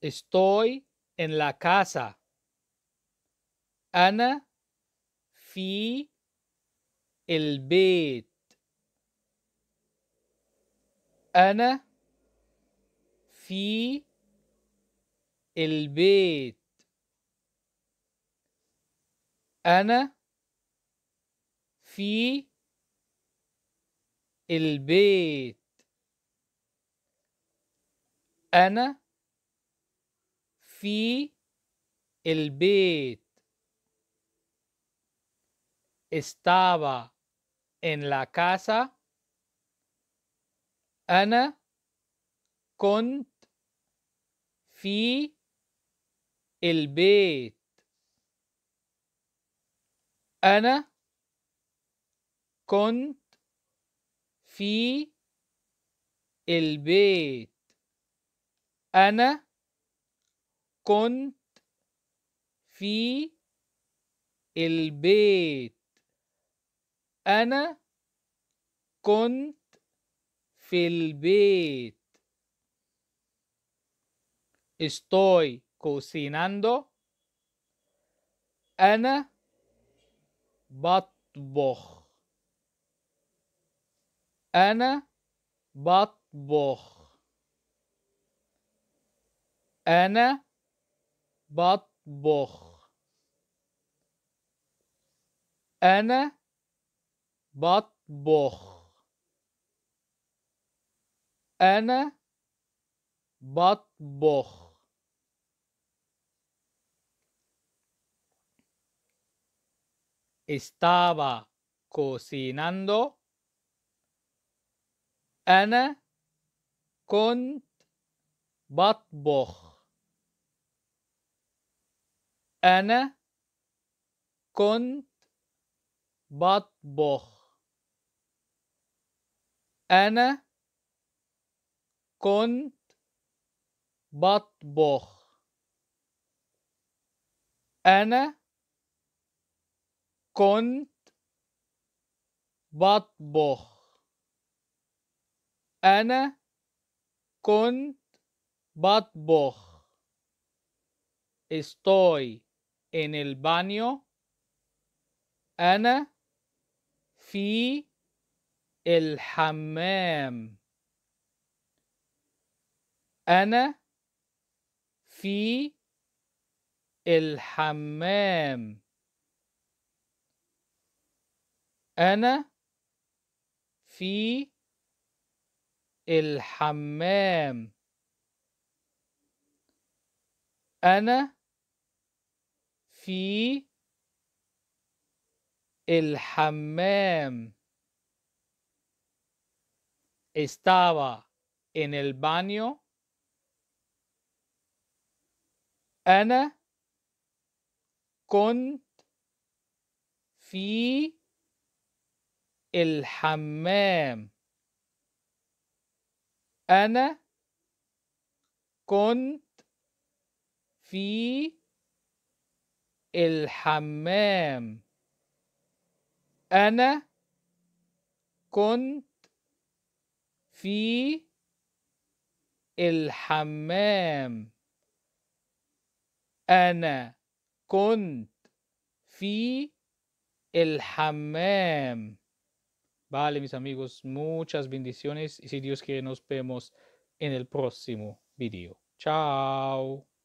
Estoy en la casa. أنا في البيت. أنا في البيت. أنا في البيت. أنا في البيت. Estaba en la casa. أنا كنت في البيت. أنا كنت في البيت. أنا كنت في البيت. أنا كنت في البيت. Estoy cocinando. أنا بطبخ. أنا بطبخ. أنا بطبخ. أنا بطبخ. أنا بطبخ. Estaba cocinando. أنا كنت بطبخ. أنا كنت بطبخ. أنا كنت بطبخ. أنا كنت بطبخ. أنا كنت بطبخ. Estoy en el baño. أنا في الحمام. أنا في الحمام. أنا في الحمام. أنا في الحمام. Estaba en el baño. أنا كنت في الحمام. أنا كنت في الحمام. أنا كنت في الحمام. أنا كنت في الحمام. Vale, mis amigos, muchas bendiciones y si Dios quiere nos vemos en el próximo video. Chao.